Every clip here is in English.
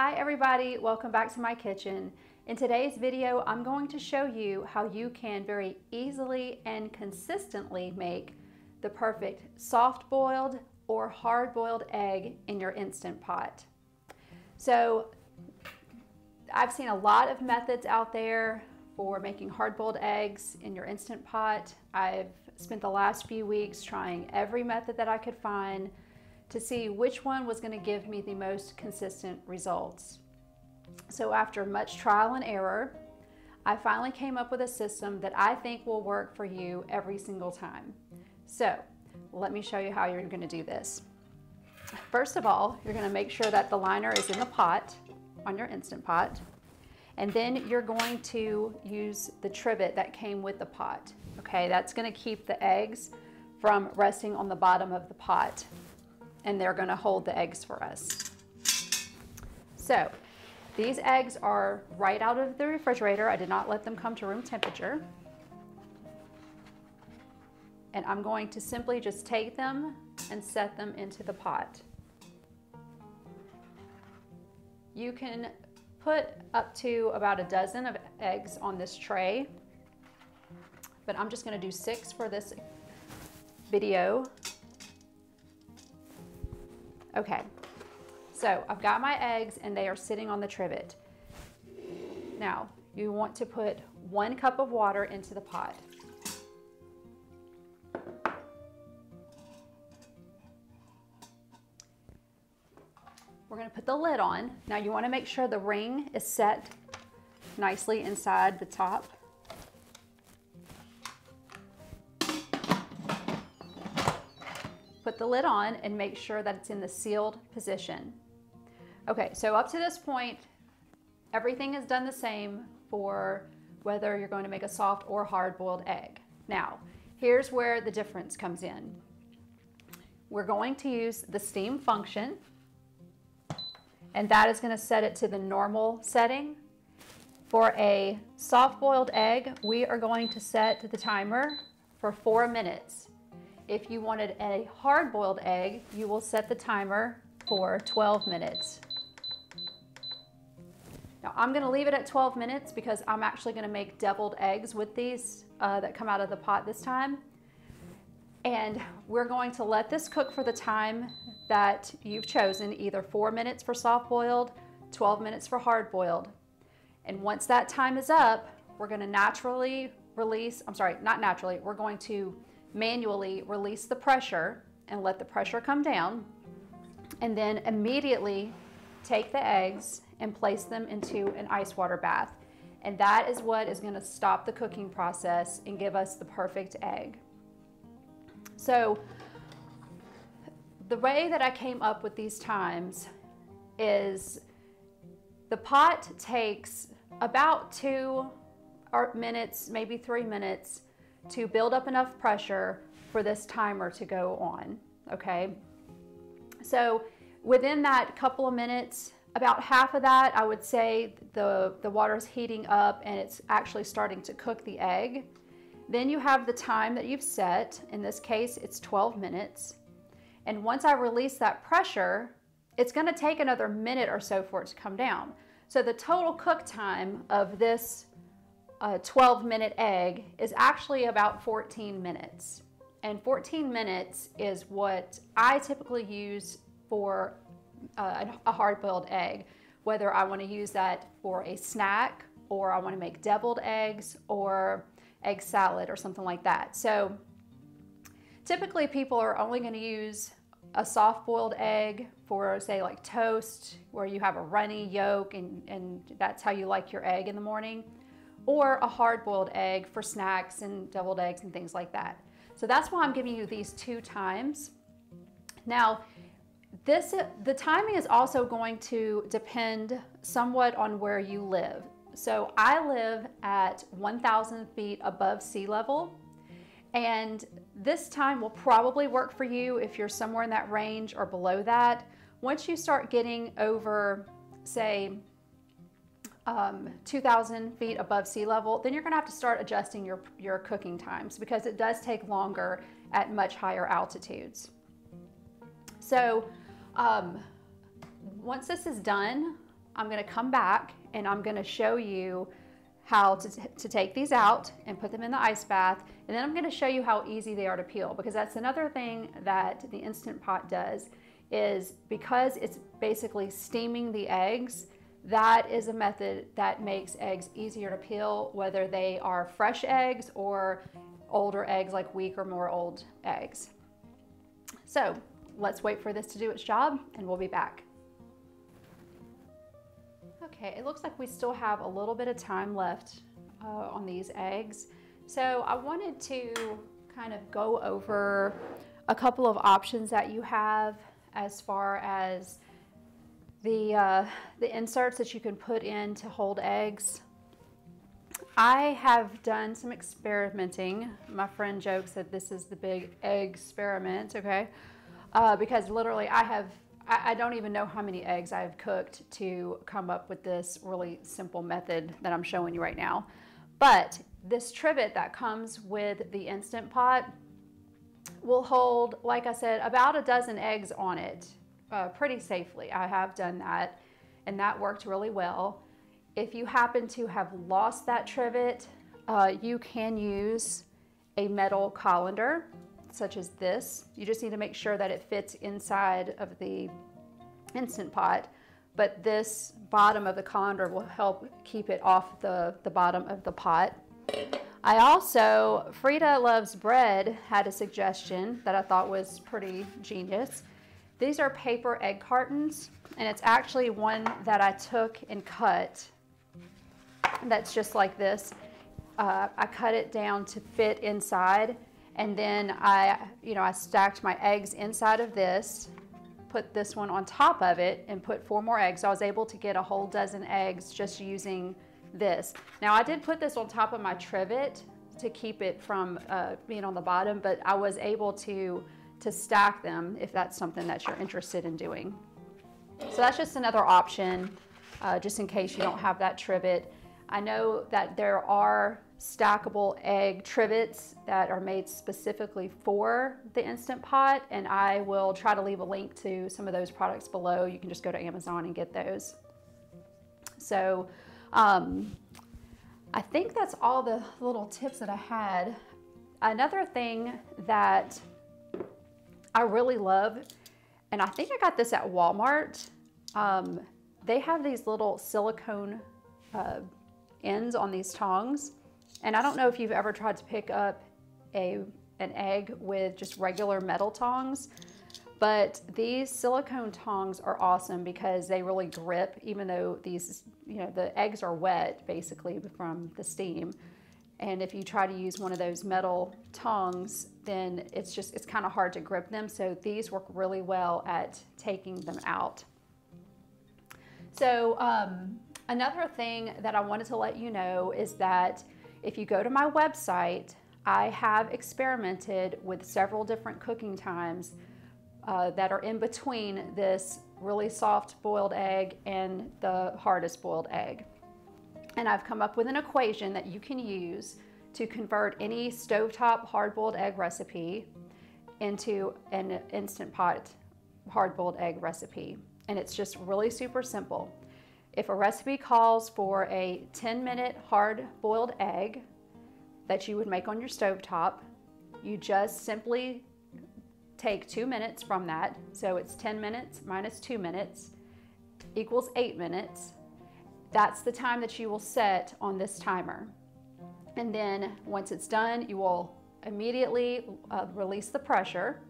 Hi everybody, welcome back to my kitchen. In today's video, I'm going to show you how you can very easily and consistently make the perfect soft-boiled or hard-boiled egg in your Instant Pot. So I've seen a lot of methods out there for making hard-boiled eggs in your Instant Pot. I've spent the last few weeks trying every method that I could find to see which one was going to give me the most consistent results. So after much trial and error, I finally came up with a system that I think will work for you every single time. So let me show you how you're going to do this. First of all, you're going to make sure that the liner is in the pot on your Instant Pot. And then you're going to use the trivet that came with the pot. Okay, that's going to keep the eggs from resting on the bottom of the pot and they're gonna hold the eggs for us. So these eggs are right out of the refrigerator. I did not let them come to room temperature. And I'm going to simply just take them and set them into the pot. You can put up to about a dozen of eggs on this tray, but I'm just gonna do six for this video Okay, so I've got my eggs and they are sitting on the trivet. Now, you want to put one cup of water into the pot. We're gonna put the lid on. Now you wanna make sure the ring is set nicely inside the top. Put the lid on and make sure that it's in the sealed position. Okay, so up to this point, everything is done the same for whether you're going to make a soft or hard boiled egg. Now, here's where the difference comes in. We're going to use the steam function and that is going to set it to the normal setting. For a soft boiled egg, we are going to set the timer for four minutes. If you wanted a hard-boiled egg, you will set the timer for 12 minutes. Now I'm gonna leave it at 12 minutes because I'm actually gonna make deviled eggs with these uh, that come out of the pot this time. And we're going to let this cook for the time that you've chosen, either four minutes for soft boiled, 12 minutes for hard boiled. And once that time is up, we're gonna naturally release, I'm sorry, not naturally, we're going to manually release the pressure and let the pressure come down and then immediately take the eggs and place them into an ice water bath. And that is what is gonna stop the cooking process and give us the perfect egg. So the way that I came up with these times is the pot takes about two minutes, maybe three minutes to build up enough pressure for this timer to go on, okay? So within that couple of minutes, about half of that, I would say the, the water is heating up and it's actually starting to cook the egg. Then you have the time that you've set. In this case, it's 12 minutes. And once I release that pressure, it's gonna take another minute or so for it to come down. So the total cook time of this a 12 minute egg is actually about 14 minutes. And 14 minutes is what I typically use for uh, a hard boiled egg, whether I want to use that for a snack or I want to make deviled eggs or egg salad or something like that. So typically people are only going to use a soft boiled egg for say like toast where you have a runny yolk and, and that's how you like your egg in the morning or a hard-boiled egg for snacks and deviled eggs and things like that. So that's why I'm giving you these two times. Now, this the timing is also going to depend somewhat on where you live. So I live at 1,000 feet above sea level, and this time will probably work for you if you're somewhere in that range or below that. Once you start getting over, say, um, 2,000 feet above sea level, then you're gonna have to start adjusting your, your cooking times because it does take longer at much higher altitudes. So um, once this is done, I'm gonna come back and I'm gonna show you how to, to take these out and put them in the ice bath. And then I'm gonna show you how easy they are to peel because that's another thing that the Instant Pot does is because it's basically steaming the eggs, that is a method that makes eggs easier to peel, whether they are fresh eggs or older eggs like week or more old eggs. So let's wait for this to do its job and we'll be back. Okay, it looks like we still have a little bit of time left uh, on these eggs. So I wanted to kind of go over a couple of options that you have as far as the, uh, the inserts that you can put in to hold eggs. I have done some experimenting. My friend jokes that this is the big egg experiment, okay? Uh, because literally I have I, I don't even know how many eggs I've cooked to come up with this really simple method that I'm showing you right now. But this trivet that comes with the Instant Pot will hold, like I said, about a dozen eggs on it uh, pretty safely. I have done that and that worked really well. If you happen to have lost that trivet, uh, you can use a metal colander such as this. You just need to make sure that it fits inside of the Instant Pot, but this bottom of the colander will help keep it off the, the bottom of the pot. I also, Frieda Loves Bread had a suggestion that I thought was pretty genius. These are paper egg cartons, and it's actually one that I took and cut. That's just like this. Uh, I cut it down to fit inside, and then I, you know, I stacked my eggs inside of this, put this one on top of it, and put four more eggs. So I was able to get a whole dozen eggs just using this. Now I did put this on top of my trivet to keep it from uh, being on the bottom, but I was able to, to stack them if that's something that you're interested in doing. So that's just another option, uh, just in case you don't have that trivet. I know that there are stackable egg trivets that are made specifically for the Instant Pot and I will try to leave a link to some of those products below. You can just go to Amazon and get those. So um, I think that's all the little tips that I had. Another thing that I really love, and I think I got this at Walmart, um, they have these little silicone uh, ends on these tongs and I don't know if you've ever tried to pick up a, an egg with just regular metal tongs, but these silicone tongs are awesome because they really grip, even though these, you know, the eggs are wet basically from the steam. And if you try to use one of those metal tongs, then it's just, it's kind of hard to grip them. So these work really well at taking them out. So um, another thing that I wanted to let you know is that if you go to my website, I have experimented with several different cooking times uh, that are in between this really soft boiled egg and the hardest boiled egg. And I've come up with an equation that you can use to convert any stovetop hard-boiled egg recipe into an Instant Pot hard-boiled egg recipe. And it's just really super simple. If a recipe calls for a 10 minute hard boiled egg that you would make on your stove top, you just simply take two minutes from that. So it's 10 minutes minus two minutes equals eight minutes. That's the time that you will set on this timer. And then once it's done, you will immediately uh, release the pressure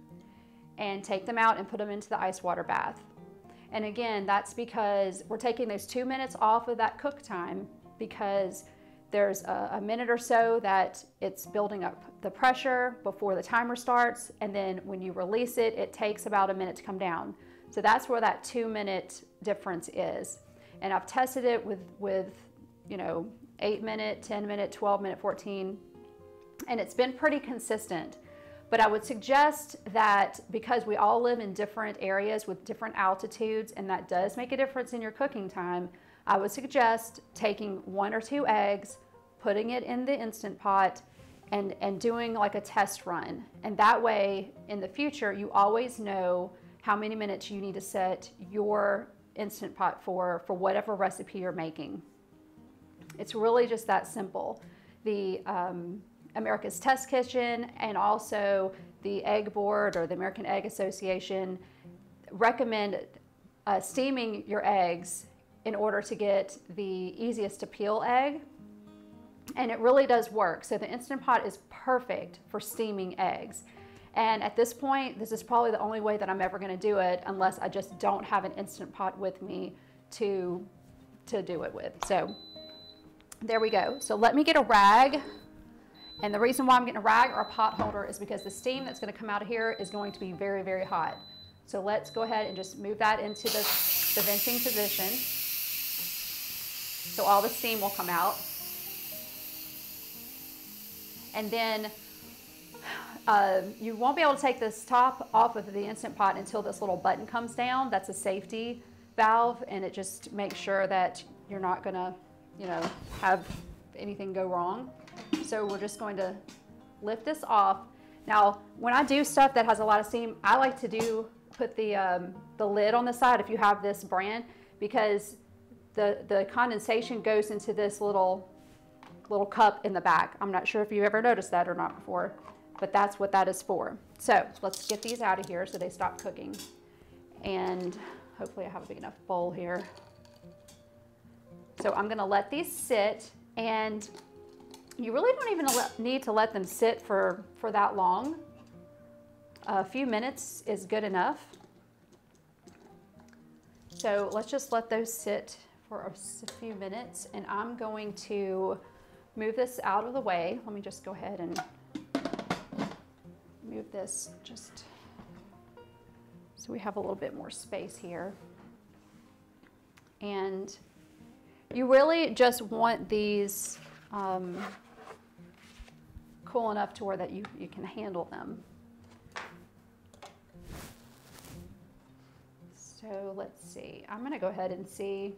and take them out and put them into the ice water bath. And again, that's because we're taking those two minutes off of that cook time because there's a, a, minute or so that it's building up the pressure before the timer starts. And then when you release it, it takes about a minute to come down. So that's where that two minute difference is. And I've tested it with, with you know, eight minute, 10 minute, 12 minute, 14, and it's been pretty consistent. But I would suggest that because we all live in different areas with different altitudes, and that does make a difference in your cooking time, I would suggest taking one or two eggs, putting it in the Instant Pot, and, and doing like a test run. And that way, in the future, you always know how many minutes you need to set your Instant Pot for, for whatever recipe you're making. It's really just that simple. The um, America's Test Kitchen and also the Egg Board or the American Egg Association recommend uh, steaming your eggs in order to get the easiest to peel egg. And it really does work. So the Instant Pot is perfect for steaming eggs. And at this point, this is probably the only way that I'm ever gonna do it unless I just don't have an Instant Pot with me to, to do it with. So there we go. So let me get a rag. And the reason why I'm getting a rag or a pot holder is because the steam that's gonna come out of here is going to be very, very hot. So let's go ahead and just move that into the, the venting position. So all the steam will come out. And then uh, you won't be able to take this top off of the Instant Pot until this little button comes down. That's a safety valve and it just makes sure that you're not gonna, you know, have anything go wrong. So we're just going to lift this off. Now, when I do stuff that has a lot of steam, I like to do, put the, um, the lid on the side if you have this brand, because the, the condensation goes into this little, little cup in the back. I'm not sure if you've ever noticed that or not before, but that's what that is for. So let's get these out of here so they stop cooking. And hopefully I have a big enough bowl here. So I'm gonna let these sit and you really don't even need to let them sit for, for that long. A few minutes is good enough. So let's just let those sit for a few minutes and I'm going to move this out of the way. Let me just go ahead and move this just so we have a little bit more space here. And you really just want these um, cool enough to where that you, you can handle them. So let's see, I'm gonna go ahead and see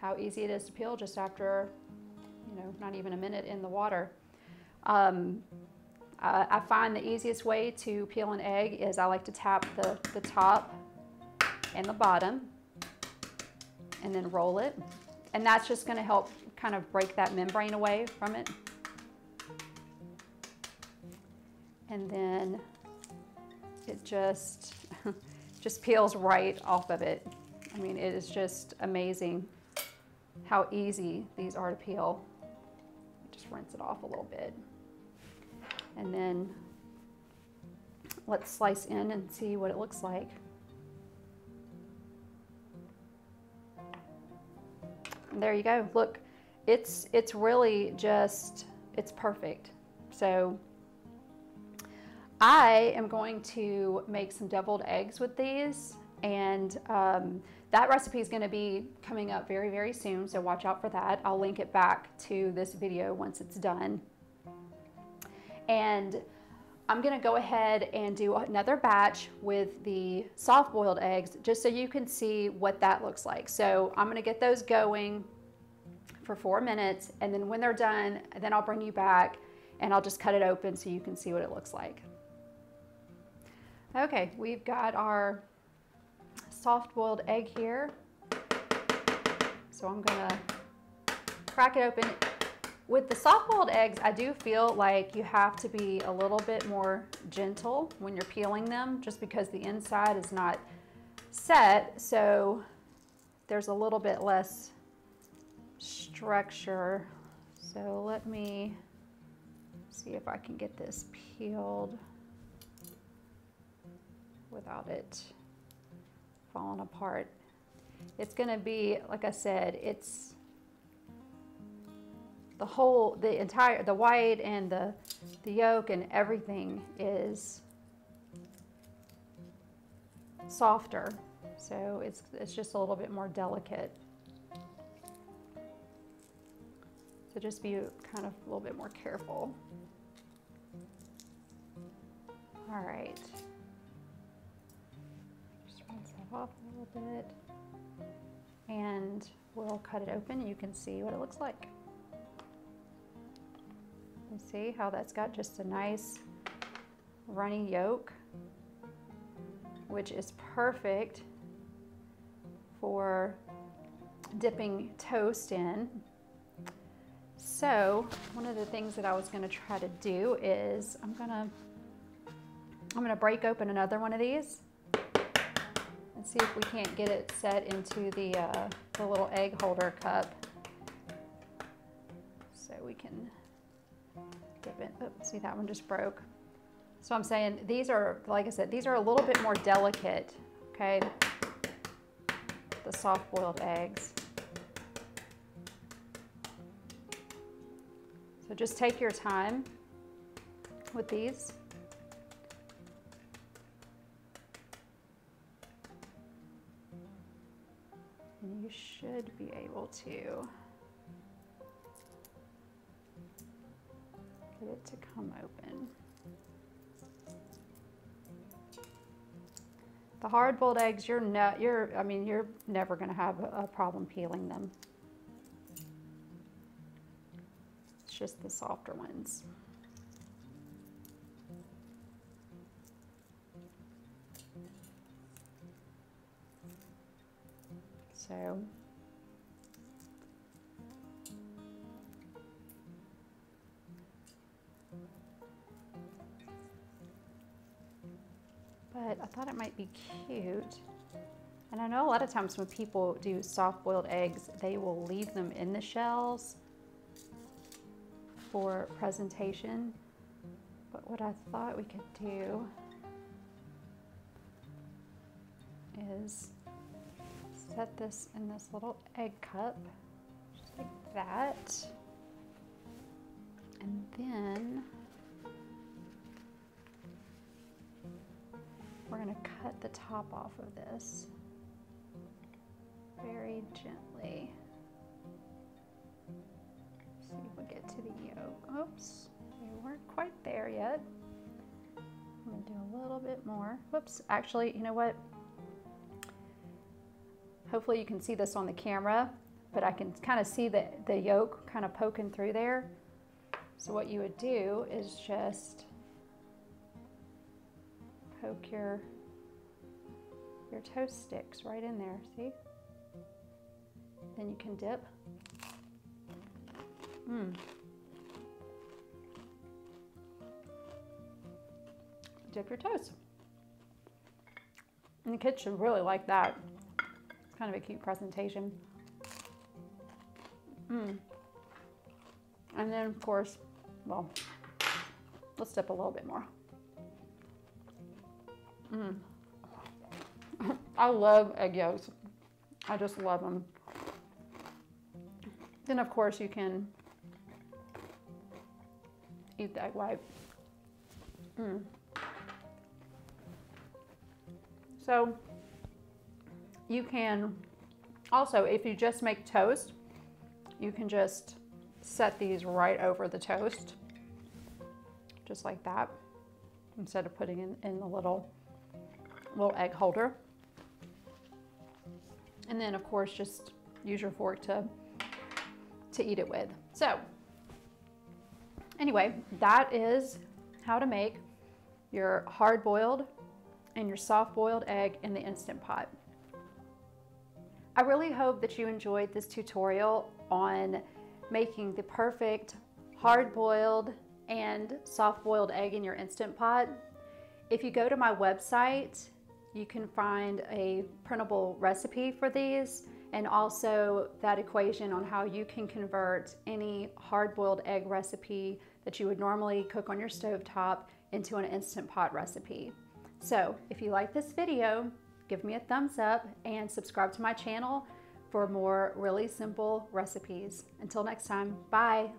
how easy it is to peel just after, you know, not even a minute in the water. Um, uh, I find the easiest way to peel an egg is I like to tap the, the top and the bottom and then roll it. And that's just gonna help kind of break that membrane away from it. and then it just just peels right off of it. I mean, it is just amazing how easy these are to peel. Just rinse it off a little bit. And then let's slice in and see what it looks like. And there you go. Look, it's it's really just it's perfect. So I am going to make some deviled eggs with these and um, that recipe is going to be coming up very, very soon, so watch out for that. I'll link it back to this video once it's done. And I'm to go ahead and do another batch with the soft-boiled eggs just so you can see what that looks like. So I'm to get those going for four minutes, and then when they're done, then I'll bring you back and I'll just cut it open so you can see what it looks like. Okay, we've got our soft boiled egg here. So I'm gonna crack it open. With the soft boiled eggs, I do feel like you have to be a little bit more gentle when you're peeling them just because the inside is not set. So there's a little bit less structure. So let me see if I can get this peeled without it falling apart. It's going to be, like I said, it's the whole, the entire, the white and the, the yolk and everything is softer. So it's, it's just a little bit more delicate. So just be kind of a little bit more careful. All right just off a little bit and we'll cut it open. You can see what it looks like. See how that's got just a nice runny yolk, which is perfect for dipping toast in. So one of the things that I was gonna try to do is I'm gonna, I'm gonna break open another one of these and see if we can't get it set into the, uh, the little egg holder cup. So we can dip it, oh, see that one just broke. So I'm saying these are, like I said, these are a little bit more delicate, okay? The soft boiled eggs. So just take your time with these. And you should be able to get it to come open. The hard-boiled eggs, you're not, you're, I mean, you're never gonna have a, a problem peeling them. It's just the softer ones. So but I thought it might be cute. And I know a lot of times when people do soft boiled eggs, they will leave them in the shells for presentation. But what I thought we could do is set this in this little egg cup, just like that. And then we're gonna cut the top off of this very gently. See if we get to the yolk. Oops, we weren't quite there yet. I'm gonna do a little bit more. Whoops, actually, you know what? Hopefully you can see this on the camera, but I can kind of see the, the yolk kind of poking through there. So what you would do is just poke your, your toast sticks right in there, see? Then you can dip. Mmm. Dip your toast. And the kids should really like that. It's Kind of a cute presentation. Mmm. And then of course, well, let's dip a little bit more. Mmm. I love egg yolks. I just love them. Then of course you can eat the egg white. Mm. So you can also, if you just make toast, you can just set these right over the toast, just like that, instead of putting in, in the little, little egg holder. And then of course, just use your fork to, to eat it with. So anyway, that is how to make your hard boiled and your soft boiled egg in the Instant Pot. I really hope that you enjoyed this tutorial on making the perfect hard-boiled and soft-boiled egg in your Instant Pot. If you go to my website, you can find a printable recipe for these and also that equation on how you can convert any hard-boiled egg recipe that you would normally cook on your stove top into an Instant Pot recipe. So if you like this video, give me a thumbs up and subscribe to my channel for more really simple recipes. Until next time, bye.